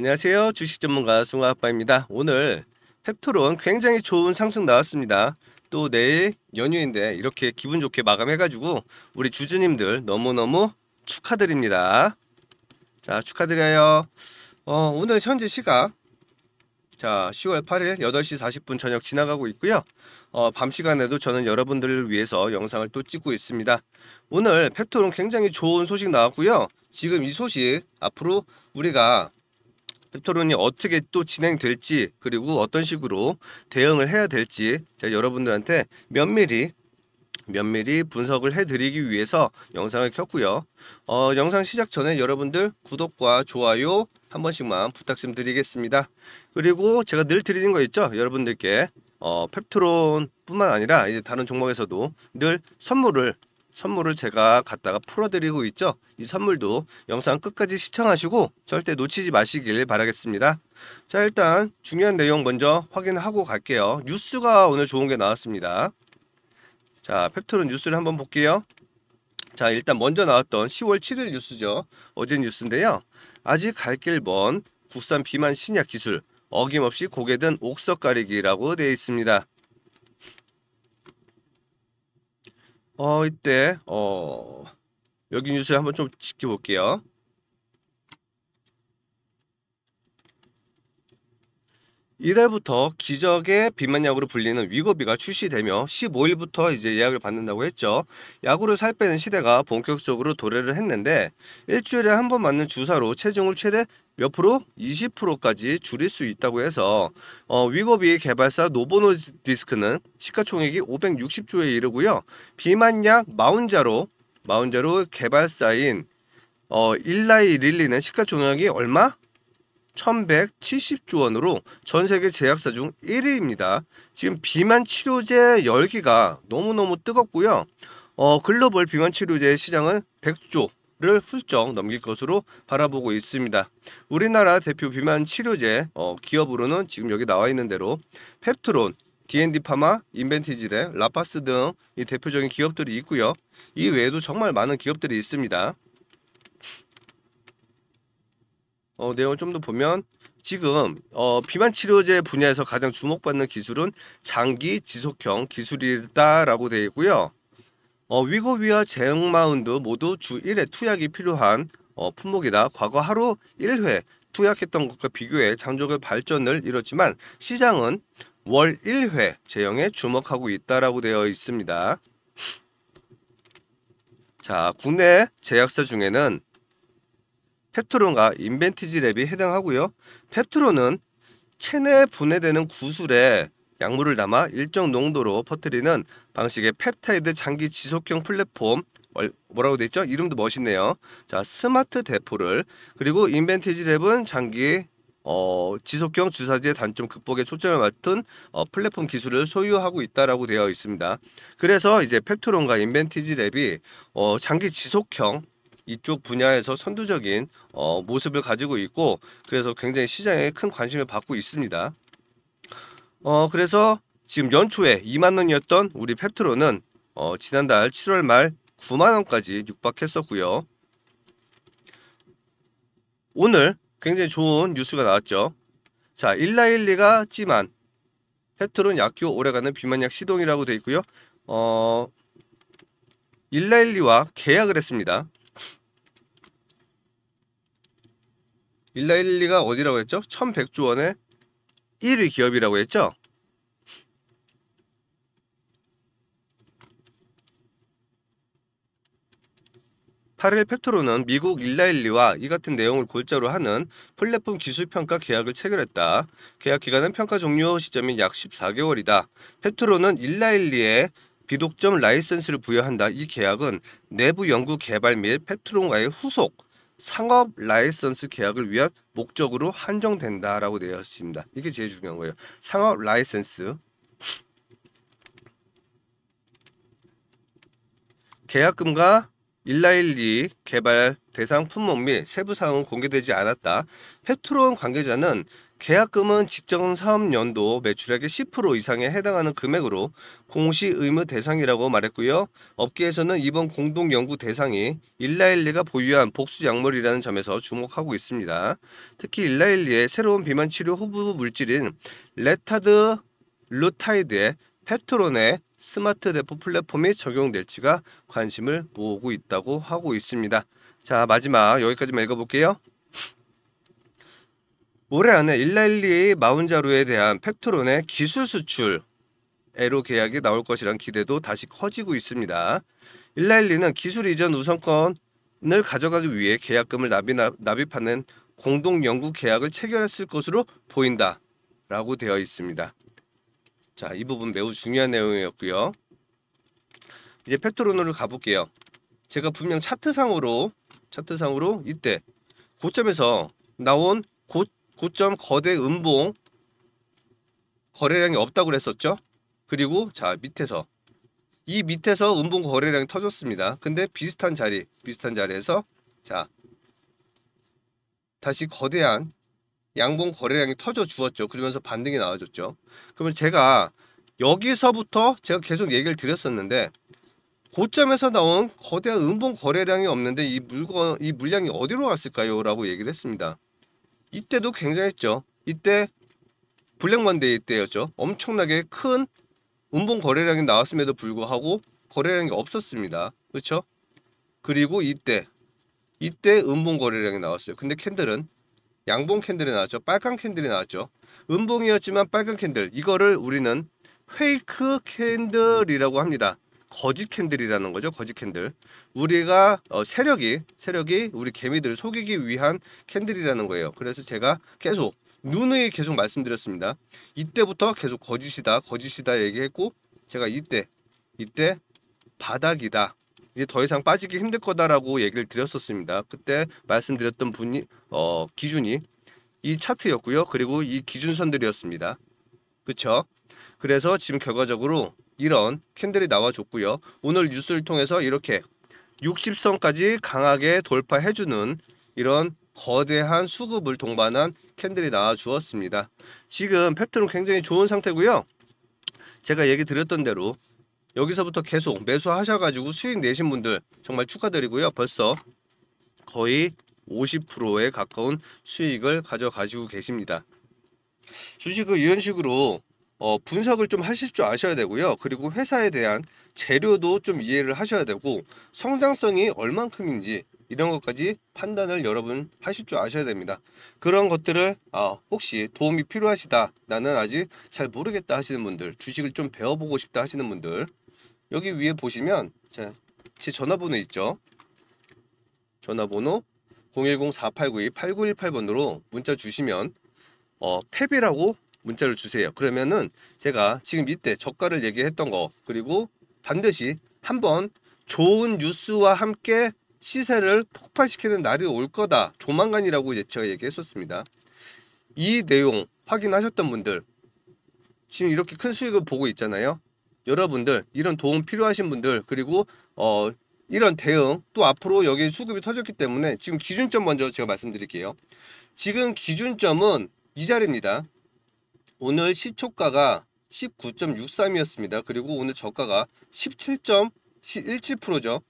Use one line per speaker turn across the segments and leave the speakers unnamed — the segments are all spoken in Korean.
안녕하세요. 주식 전문가 숭아아빠입니다. 오늘 펩토론 굉장히 좋은 상승 나왔습니다. 또 내일 연휴인데 이렇게 기분 좋게 마감해가지고 우리 주주님들 너무너무 축하드립니다. 자, 축하드려요. 어, 오늘 현재 시각 자, 10월 8일 8시 40분 저녁 지나가고 있고요. 어, 밤 시간에도 저는 여러분들을 위해서 영상을 또 찍고 있습니다. 오늘 펩토론 굉장히 좋은 소식 나왔고요. 지금 이 소식 앞으로 우리가 펩토론이 어떻게 또 진행될지 그리고 어떤 식으로 대응을 해야 될지 제가 여러분들한테 면밀히 면밀히 분석을 해드리기 위해서 영상을 켰고요. 어, 영상 시작 전에 여러분들 구독과 좋아요 한 번씩만 부탁 좀 드리겠습니다. 그리고 제가 늘 드리는 거 있죠? 여러분들께 어, 펩트론 뿐만 아니라 이제 다른 종목에서도 늘 선물을 선물을 제가 갖다가 풀어드리고 있죠. 이 선물도 영상 끝까지 시청하시고 절대 놓치지 마시길 바라겠습니다. 자 일단 중요한 내용 먼저 확인하고 갈게요. 뉴스가 오늘 좋은 게 나왔습니다. 자 펩토론 뉴스를 한번 볼게요. 자 일단 먼저 나왔던 10월 7일 뉴스죠. 어제 뉴스인데요. 아직 갈 길 먼 국산 비만 신약 기술 어김없이 고개 든 옥석 가리기라고 되어 있습니다. 어 이때 어 여기 뉴스 한번 좀 지켜볼게요. 이달부터 기적의 비만 약으로 불리는 위고비가 출시되며 15일부터 이제 예약을 받는다고 했죠. 약으로 살 빼는 시대가 본격적으로 도래를 했는데 일주일에 한 번 맞는 주사로 체중을 최대 몇 프로? 20%까지 줄일 수 있다고 해서 어, 위고비 개발사 노보노디스크는 시가총액이 560조에 이르고요. 비만약 마운자로 마운자로 개발사인 어, 일라이 릴리는 시가총액이 얼마? 1170조 원으로 전 세계 제약사 중 1위입니다. 지금 비만 치료제 열기가 너무너무 뜨겁고요. 어, 글로벌 비만 치료제 시장은 100조 를 훌쩍 넘길 것으로 바라보고 있습니다. 우리나라 대표 비만 치료제 어, 기업으로는 지금 여기 나와 있는 대로 펩트론, D&D 파마, 인벤티지레, 라파스 등 이 대표적인 기업들이 있고요. 이 외에도 정말 많은 기업들이 있습니다. 어, 내용을 좀 더 보면 지금 어, 비만 치료제 분야에서 가장 주목받는 기술은 장기 지속형 기술이다라고 되어 있고요. 어, 위고비와 제형마운드 모두 주 1회 투약이 필요한 어, 품목이다. 과거 하루 1회 투약했던 것과 비교해 장족의 발전을 이뤘지만 시장은 월 1회 제형에 주목하고 있다라고 되어 있습니다. 자, 국내 제약사 중에는 펩트론과 인벤티지 랩이 해당하고요. 펩트론은 체내에 분해되는 구슬에 약물을 담아 일정 농도로 퍼뜨리는 방식의 펩타이드 장기 지속형 플랫폼 뭐라고 돼 있죠? 이름도 멋있네요. 자, 스마트 대포를 그리고 인벤티지 랩은 장기 어, 지속형 주사제 단점 극복에 초점을 맞춘 어, 플랫폼 기술을 소유하고 있다라고 되어 있습니다. 그래서 이제 펩트론과 인벤티지 랩이 어, 장기 지속형 이쪽 분야에서 선두적인 어, 모습을 가지고 있고 그래서 굉장히 시장에 큰 관심을 받고 있습니다. 어, 그래서 지금 연초에 2만 원이었던 우리 펩트로는 어, 지난달 7월 말 9만 원까지 육박했었고요. 오늘 굉장히 좋은 뉴스가 나왔죠. 자, 1라1리가 찜한 펩트론 약효 오래가는 비만약 시동이라고 되어 있고요. 어, 1라1리와 계약을 했습니다. 일라일리가 어디라고 했죠? 1100조 원의 1위 기업이라고 했죠? 파렐 펩트론은 미국 일라이 릴리와 이 같은 내용을 골자로 하는 플랫폼 기술평가 계약을 체결했다. 계약 기간은 평가 종료 시점인 약 14개월이다. 펩트론은 일라이 릴리에 비독점 라이센스를 부여한다. 이 계약은 내부 연구 개발 및 펩트론과의 후속 상업 라이선스 계약을 위한 목적으로 한정된다라고 되어 있습니다. 이게 제일 중요한 거예요. 상업 라이선스 계약금과 일라이 릴리 개발 대상 품목 및 세부 사항은 공개되지 않았다. 펩트론 관계자는 계약금은 직전 사업연도 매출액의 10% 이상에 해당하는 금액으로 공시 의무 대상이라고 말했고요. 업계에서는 이번 공동 연구 대상이 일라이 릴리가 보유한 복수 약물이라는 점에서 주목하고 있습니다. 특히 일라이 릴리의 새로운 비만 치료 후보 물질인 레타트 루타이드에 펩트론의 스마트 데포 플랫폼이 적용될지가 관심을 모으고 있다고 하고 있습니다. 자 마지막 여기까지만 읽어볼게요. 올해 안에 일라이 릴리의 마운자로에 대한 펩트론의 기술 수출 L/O 계약이 나올 것이란 기대도 다시 커지고 있습니다. 일라이 릴리는 기술 이전 우선권을 가져가기 위해 계약금을 납입, 납입하는 공동 연구 계약을 체결했을 것으로 보인다. 라고 되어 있습니다. 자, 이 부분 매우 중요한 내용이었고요. 이제 펩토론으로 가볼게요. 제가 분명 차트상으로 차트상으로 이때 고점에서 나온 고, 고점 거대 음봉 거래량이 없다고 그랬었죠. 그리고 자 밑에서 이 밑에서 음봉 거래량이 터졌습니다. 근데 비슷한 자리 비슷한 자리에서 자 다시 거대한 양봉 거래량이 터져 주었죠. 그러면서 반등이 나와줬죠. 그러면 제가 여기서부터 제가 계속 얘기를 드렸었는데 고점에서 나온 거대한 음봉 거래량이 없는데 이 물건 이 물량이 어디로 갔을까요? 라고 얘기를 했습니다. 이때도 굉장했죠. 이때 블랙먼데이 때였죠. 엄청나게 큰 음봉 거래량이 나왔음에도 불구하고 거래량이 없었습니다. 그렇죠? 그리고 이때 이때 음봉 거래량이 나왔어요. 근데 candle은 양봉 candle이 나왔죠. 빨간 candle이 나왔죠. 음봉이었지만 빨간 candle 이거를 우리는 fake candle이라고 합니다. 거짓 candle이라는 거죠. 거짓 candle. 우리가 어, 세력이 세력이 우리 개미들을 속이기 위한 candle이라는 거예요. 그래서 제가 계속 누누이 계속 말씀드렸습니다. 이때부터 계속 거짓이다, 거짓이다 얘기했고 제가 이때 이때 바닥이다. 이제 더 이상 빠지기 힘들 거다라고 얘기를 드렸었습니다. 그때 말씀드렸던 분이 어, 기준이 이 차트였고요. 그리고 이 기준선들이었습니다. 그렇죠? 그래서 지금 결과적으로 이런 캔들이 나와줬고요. 오늘 뉴스를 통해서 이렇게 60선까지 강하게 돌파해주는 이런 거대한 수급을 동반한 캔들이 나와 주었습니다. 지금 펩트는 굉장히 좋은 상태고요. 제가 얘기 드렸던 대로 여기서부터 계속 매수하셔가지고 수익 내신 분들 정말 축하드리고요. 벌써 거의 50%에 가까운 수익을 가져가지고 계십니다. 주식을 이런 식으로 어, 분석을 좀 하실 줄 아셔야 되고요. 그리고 회사에 대한 재료도 좀 이해를 하셔야 되고 성장성이 얼만큼인지 이런 것까지 판단을 여러분 하실 줄 아셔야 됩니다. 그런 것들을 어, 혹시 도움이 필요하시다 나는 아직 잘 모르겠다 하시는 분들 주식을 좀 배워보고 싶다 하시는 분들 여기 위에 보시면 제, 제 전화번호 있죠. 전화번호 010-4892-8918번으로 문자 주시면 어, 탭이라고 문자를 주세요. 그러면은 제가 지금 이때 저가를 얘기했던 거 그리고 반드시 한번 좋은 뉴스와 함께 시세를 폭발시키는 날이 올 거다. 조만간이라고 제가 얘기했었습니다. 이 내용 확인하셨던 분들 지금 이렇게 큰 수익을 보고 있잖아요. 여러분들 이런 도움 필요하신 분들 그리고 어 이런 대응 또 앞으로 여기 수급이 터졌기 때문에 지금 기준점 먼저 제가 말씀드릴게요. 지금 기준점은 이 자리입니다. 오늘 시초가가 19.63이었습니다. 그리고 오늘 저가가 17.17%죠.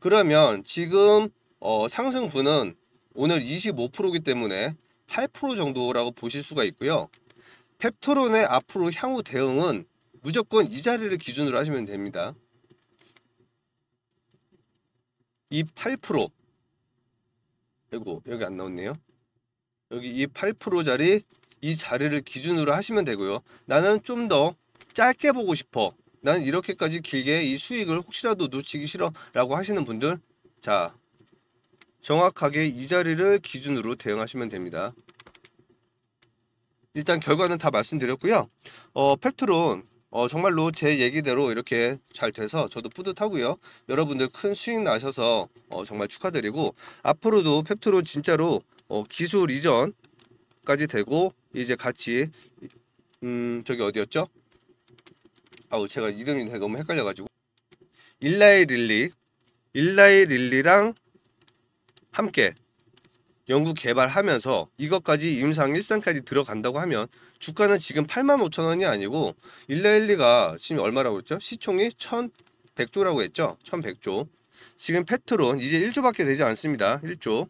그러면 지금 어, 상승분은 오늘 25%이기 때문에 8% 정도라고 보실 수가 있고요. 펩토론의 앞으로 향후 대응은 무조건 이 자리를 기준으로 하시면 됩니다. 이 8% 아이고 여기 안 나왔네요. 여기 이 8%짜리 이 자리를 기준으로 하시면 되고요. 나는 좀 더 짧게 보고 싶어. 나는 이렇게까지 길게 이 수익을 혹시라도 놓치기 싫어 라고 하시는 분들 자 정확하게 이 자리를 기준으로 대응하시면 됩니다. 일단 결과는 다 말씀드렸고요. 어, 팩트론 어, 정말로 제 얘기대로 이렇게 잘 돼서 저도 뿌듯하고요. 여러분들 큰 수익 나셔서 어, 정말 축하드리고 앞으로도 펩트론 진짜로 어, 기술 이전 까지 되고 이제 같이 음 저기 어디였죠? 아우 제가 이름이 너무 헷갈려가지고 일라이 릴리 일라이 릴리랑 함께 연구 개발하면서 이것까지 임상 1상까지 들어간다고 하면 주가는 지금 85,000원이 아니고 일라일리가 지금 얼마라고 했죠? 시총이 1,100조라고 했죠? 1,100조. 지금 페트론 이제 1조밖에 되지 않습니다. 1조.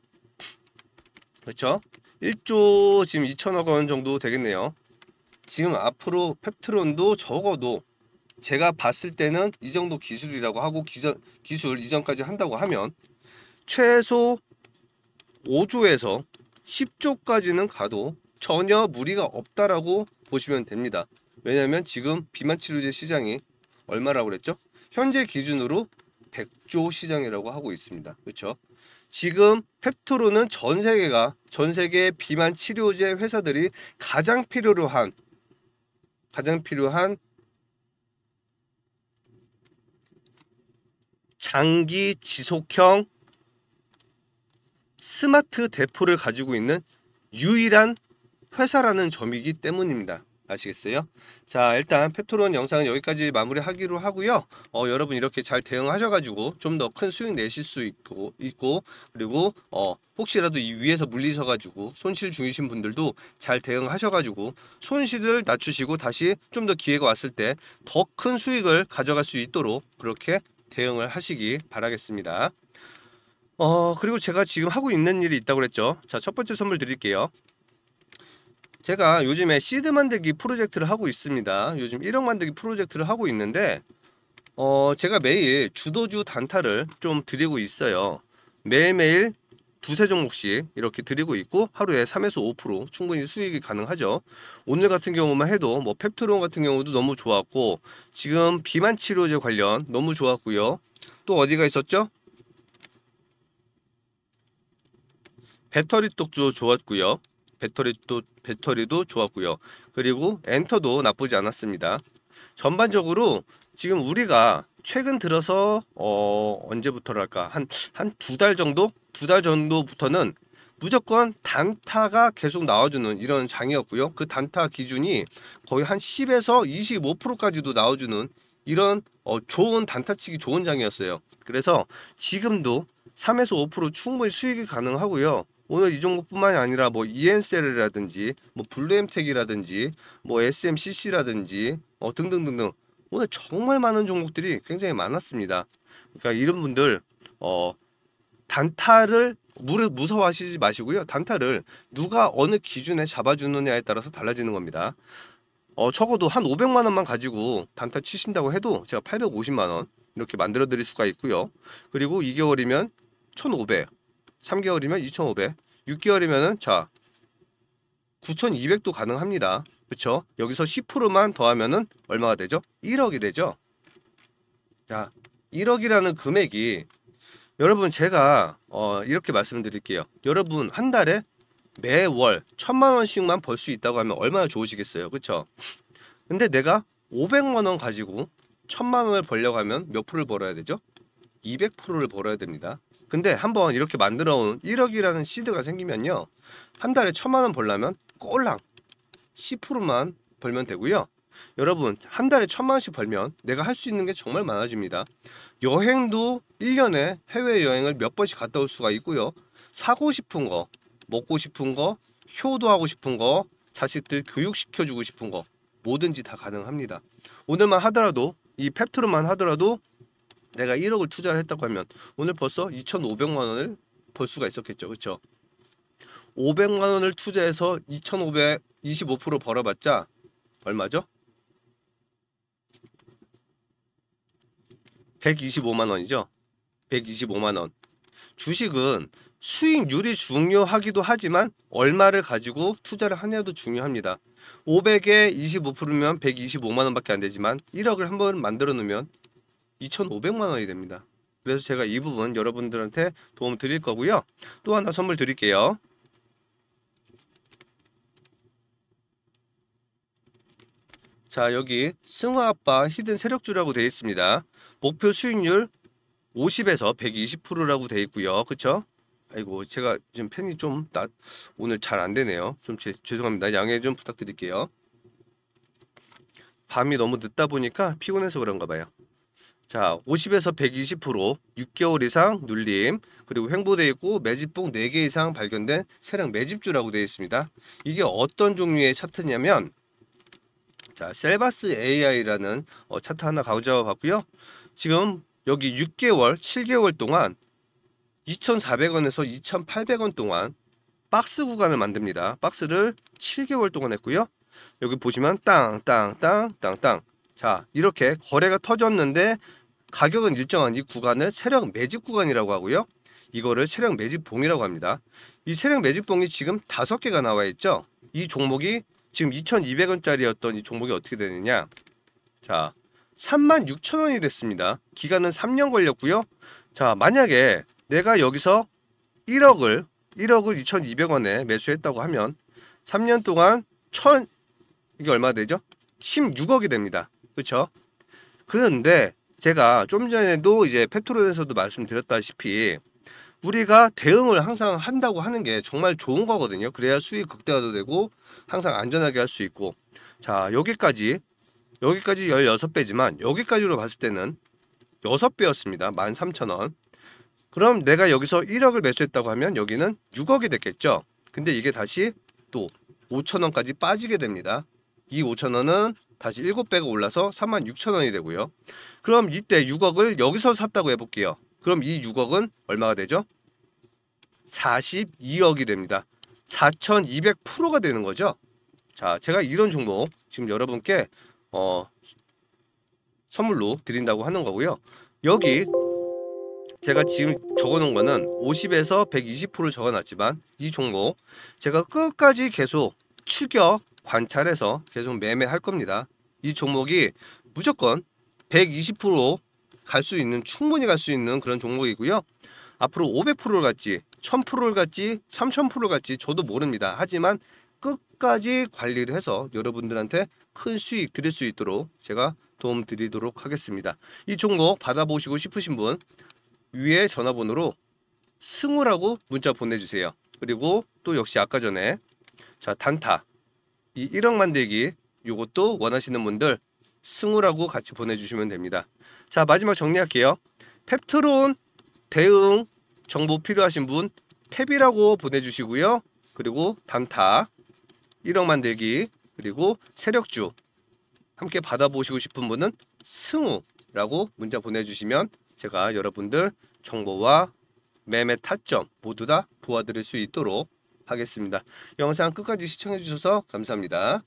그렇죠? 1조 지금 2천억 원 정도 되겠네요. 지금 앞으로 펩트론도 적어도 제가 봤을 때는 이 정도 기술이라고 하고 기전, 기술 이전까지 한다고 하면 최소 5조에서 10조까지는 가도 전혀 무리가 없다라고 보시면 됩니다. 왜냐하면 지금 비만 치료제 시장이 얼마라고 그랬죠? 현재 기준으로 100조 시장이라고 하고 있습니다. 그렇죠? 지금 펩토로는 전 세계가 전 세계 비만 치료제 회사들이 가장 필요로 한 가장 필요한 장기 지속형 스마트 대포를 가지고 있는 유일한 회사라는 점이기 때문입니다. 아시겠어요? 자 일단 펩토론 영상은 여기까지 마무리하기로 하고요. 어, 여러분 이렇게 잘 대응하셔가지고 좀 더 큰 수익 내실 수 있고 있고 그리고 어, 혹시라도 이 위에서 물리셔가지고 손실 중이신 분들도 잘 대응하셔가지고 손실을 낮추시고 다시 좀 더 기회가 왔을 때 더 큰 수익을 가져갈 수 있도록 그렇게 대응을 하시기 바라겠습니다. 어 그리고 제가 지금 하고 있는 일이 있다고 그랬죠. 자 첫 번째 선물 드릴게요. 제가 요즘에 시드 만들기 프로젝트를 하고 있습니다. 요즘 1억 만들기 프로젝트를 하고 있는데 어 제가 매일 주도주 단타를 좀 드리고 있어요. 매일매일 두세 종목씩 이렇게 드리고 있고 하루에 3에서 5% 충분히 수익이 가능하죠. 오늘 같은 경우만 해도 뭐 펩토론 같은 경우도 너무 좋았고 지금 비만 치료제 관련 너무 좋았고요. 또 어디가 있었죠? 배터리 똑도 좋았고요. 배터리도 배터리도 좋았고요. 그리고 엔터도 나쁘지 않았습니다. 전반적으로 지금 우리가 최근 들어서 어 언제부터랄까 한 한 두 달 정도 두 달 정도부터는 무조건 단타가 계속 나와주는 이런 장이었고요. 그 단타 기준이 거의 한 10에서 25%까지도 나와주는 이런 어 좋은 단타치기 좋은 장이었어요. 그래서 지금도 3에서 5% 충분히 수익이 가능하고요. 오늘 이 종목뿐만이 아니라 뭐 이엔셀이라든지 뭐 블루엠텍이라든지 뭐 SMCG라든지 어 등등등등 오늘 정말 많은 종목들이 굉장히 많았습니다. 그러니까 이런 분들 어 단타를 무서워하시지 마시고요. 단타를 누가 어느 기준에 잡아주느냐에 따라서 달라지는 겁니다. 어 적어도 한 500만 원만 가지고 단타 치신다고 해도 제가 850만 원 이렇게 만들어 드릴 수가 있고요. 그리고 2개월이면 1,500 3개월이면 2,500, 6개월이면은 자 9,200도 가능합니다. 그렇죠? 여기서 10%만 더하면은 얼마가 되죠? 1억이 되죠. 자, 1억이라는 금액이 여러분 제가 어, 이렇게 말씀드릴게요. 여러분 한 달에 매월 천만 원씩만 벌 수 있다고 하면 얼마나 좋으시겠어요, 그렇죠? 근데 내가 500만 원 가지고 천만 원을 벌려고 하면 몇 프로를 벌어야 되죠? 200%를 벌어야 됩니다. 근데 한번 이렇게 만들어 온 1억이라는 시드가 생기면요. 한 달에 천만 원 벌려면 꼴랑 10%만 벌면 되고요. 여러분 한 달에 천만 원씩 벌면 내가 할 수 있는 게 정말 많아집니다. 여행도 1년에 해외여행을 몇 번씩 갔다 올 수가 있고요. 사고 싶은 거, 먹고 싶은 거, 효도하고 싶은 거, 자식들 교육시켜주고 싶은 거 뭐든지 다 가능합니다. 오늘만 하더라도 이 펩트로만 하더라도 내가 1억을 투자를 했다고 하면 오늘 벌써 2,500만 원을 벌 수가 있었겠죠. 그렇죠? 500만 원을 투자해서 2,500 25% 벌어봤자 얼마죠? 125만 원이죠. 125만 원. 주식은 수익률이 중요하기도 하지만 얼마를 가지고 투자를 하냐도 중요합니다. 500에 25%면 125만 원밖에 안 되지만 1억을 한번 만들어 놓으면 2,500만 원이 됩니다. 그래서 제가 이 부분 여러분들한테 도움 드릴 거고요. 또 하나 선물 드릴게요. 자 여기 승화아빠 히든 세력주라고 되어 있습니다. 목표 수익률 50에서 120%라고 되어 있고요. 그쵸? 아이고 제가 지금 펜이 좀 나, 오늘 잘 안되네요. 좀 제, 죄송합니다. 양해 좀 부탁드릴게요. 밤이 너무 늦다 보니까 피곤해서 그런가 봐요. 자, 50에서 120% 6개월 이상 눌림 그리고 횡보돼 있고 매집봉 4개 이상 발견된 세력 매집주라고 되어 있습니다. 이게 어떤 종류의 차트냐면 자, 셀바스 AI라는 어, 차트 하나 가져와 봤고요. 지금 여기 6개월, 7개월 동안 2,400원에서 2,800원 동안 박스 구간을 만듭니다. 박스를 7개월 동안 했고요. 여기 보시면 땅, 땅, 땅, 땅, 땅. 자, 이렇게 거래가 터졌는데 가격은 일정한 이 구간을 세력 매집 구간이라고 하고요. 이거를 세력 매집봉이라고 합니다. 이 세력 매집봉이 지금 다섯 개가 나와 있죠. 이 종목이 지금 2,200원짜리였던 이 종목이 어떻게 되느냐? 자, 36,000원이 됐습니다. 기간은 3년 걸렸고요. 자, 만약에 내가 여기서 1억을 1억을 2,200원에 매수했다고 하면 3년 동안 1,000 이게 얼마 되죠? 16억이 됩니다. 그렇죠? 그런데 제가 좀 전에도 이제 펩토론에서도 말씀드렸다시피 우리가 대응을 항상 한다고 하는 게 정말 좋은 거거든요. 그래야 수익 극대화도 되고 항상 안전하게 할 수 있고 자 여기까지 여기까지 16배지만 여기까지로 봤을 때는 6배였습니다. 13,000원 그럼 내가 여기서 1억을 매수했다고 하면 여기는 6억이 됐겠죠. 근데 이게 다시 또 5천원까지 빠지게 됩니다. 이 5천 원은 다시 7배가 올라서 36,000원이 되고요. 그럼 이때 6억을 여기서 샀다고 해볼게요. 그럼 이 6억은 얼마가 되죠? 42억이 됩니다. 4,200%가 되는 거죠. 자, 제가 이런 종목 지금 여러분께 어, 선물로 드린다고 하는 거고요. 여기 제가 지금 적어놓은 거는 50에서 120%를 적어놨지만 이 종목 제가 끝까지 계속 추격 관찰해서 계속 매매할 겁니다. 이 종목이 무조건 120%갈 수 있는 충분히 갈 수 있는 그런 종목이고요. 앞으로 500%를 갈지 1000%를 갈지 3000%를 갈지 저도 모릅니다. 하지만 끝까지 관리를 해서 여러분들한테 큰 수익 드릴 수 있도록 제가 도움 드리도록 하겠습니다. 이 종목 받아보시고 싶으신 분 위에 전화번호로 승우라고 문자 보내주세요. 그리고 또 역시 아까 전에 자 단타 이 1억 만들기 요것도 원하시는 분들 승우라고 같이 보내주시면 됩니다. 자 마지막 정리할게요. 펩트론 대응 정보 필요하신 분 펩이라고 보내주시고요. 그리고 단타 1억 만들기 그리고 세력주 함께 받아보시고 싶은 분은 승우라고 문자 보내주시면 제가 여러분들 정보와 매매 타점 모두 다 도와드릴 수 있도록 하겠습니다. 영상 끝까지 시청해 주셔서 감사합니다.